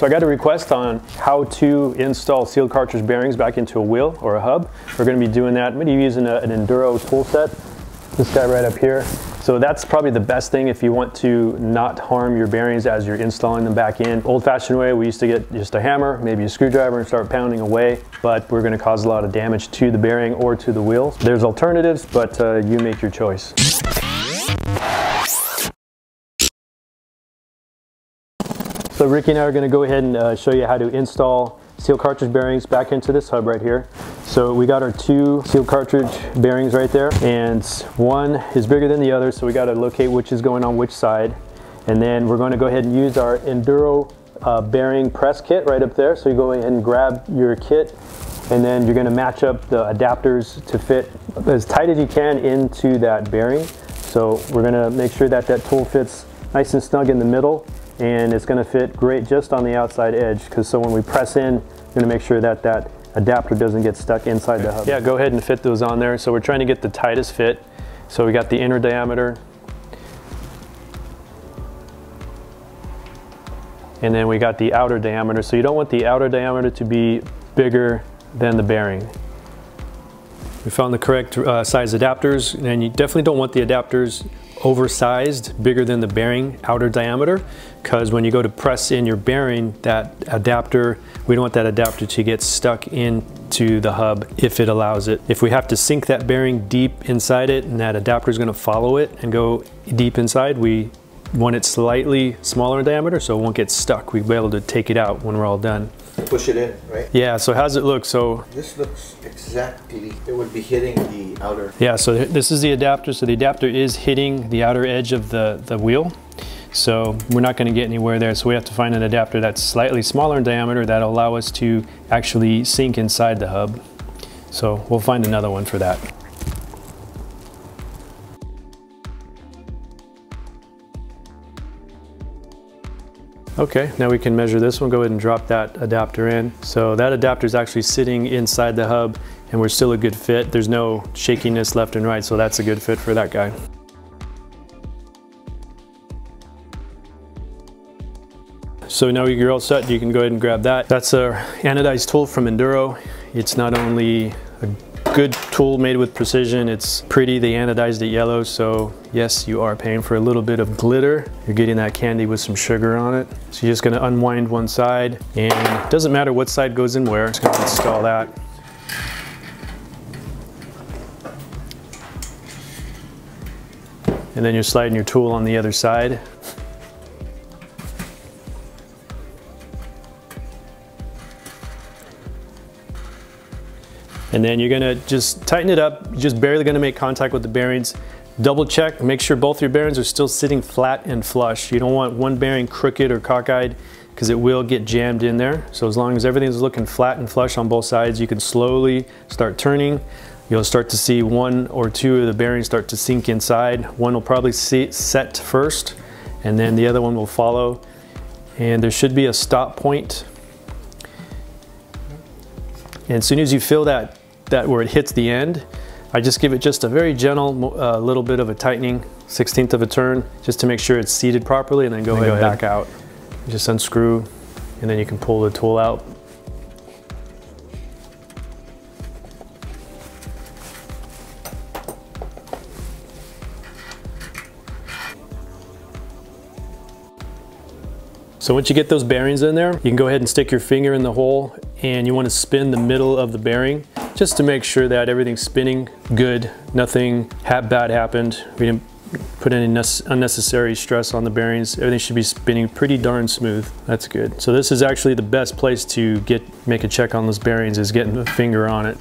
So I got a request on how to install sealed cartridge bearings back into a wheel or a hub. We're going to be doing that. I'm to be using a, an Enduro tool set. This guy right up here. So that's probably the best thing if you want to not harm your bearings as you're installing them back in. Old fashioned way, we used to get just a hammer, maybe a screwdriver and start pounding away, but we're gonna cause a lot of damage to the bearing or to the wheels. There's alternatives, but uh, you make your choice. So Ricky and I are going to go ahead and uh, show you how to install seal cartridge bearings back into this hub right here. So we got our two seal cartridge bearings right there and one is bigger than the other so we got to locate which is going on which side and then we're going to go ahead and use our Enduro uh, bearing press kit right up there. So you go ahead and grab your kit and then you're going to match up the adapters to fit as tight as you can into that bearing. So we're going to make sure that that tool fits nice and snug in the middle and it's gonna fit great just on the outside edge because so when we press in, we're gonna make sure that that adapter doesn't get stuck inside the hub. Yeah, go ahead and fit those on there. So we're trying to get the tightest fit. So we got the inner diameter. And then we got the outer diameter. So you don't want the outer diameter to be bigger than the bearing. We found the correct uh, size adapters and you definitely don't want the adapters oversized, bigger than the bearing outer diameter, because when you go to press in your bearing, that adapter, we don't want that adapter to get stuck into the hub if it allows it. If we have to sink that bearing deep inside it and that adapter is gonna follow it and go deep inside, we want it slightly smaller in diameter so it won't get stuck. We'll be able to take it out when we're all done push it in, right? Yeah, so how's it look? So This looks exactly, it would be hitting the outer. yeah, so this is the adapter. So the adapter is hitting the outer edge of the, the wheel. So we're not gonna get anywhere there. So we have to find an adapter that's slightly smaller in diameter that'll allow us to actually sink inside the hub. So we'll find another one for that. Okay, now we can measure this one. Go ahead and drop that adapter in. So that adapter is actually sitting inside the hub and we're still a good fit. There's no shakiness left and right, so that's a good fit for that guy. So now you're all set, you can go ahead and grab that. That's a anodized tool from Enduro. It's not only a good tool made with precision. It's pretty, they anodized it yellow, so yes, you are paying for a little bit of glitter. You're getting that candy with some sugar on it. So you're just gonna unwind one side, and it doesn't matter what side goes in where, just gonna install that. And then you're sliding your tool on the other side. And then you're gonna just tighten it up, you're just barely gonna make contact with the bearings. Double check, make sure both your bearings are still sitting flat and flush. You don't want one bearing crooked or cockeyed because it will get jammed in there. So as long as everything's looking flat and flush on both sides, you can slowly start turning. You'll start to see one or two of the bearings start to sink inside. One will probably set first and then the other one will follow. And there should be a stop point. And as soon as you feel that that where it hits the end, I just give it just a very gentle uh, little bit of a tightening, 16th of a turn, just to make sure it's seated properly and then go, and ahead, go ahead back out. Just unscrew and then you can pull the tool out. So once you get those bearings in there, you can go ahead and stick your finger in the hole and you want to spin the middle of the bearing just to make sure that everything's spinning good, nothing bad happened. We didn't put any unnecessary stress on the bearings. Everything should be spinning pretty darn smooth. That's good. So this is actually the best place to get make a check on those bearings is getting a finger on it.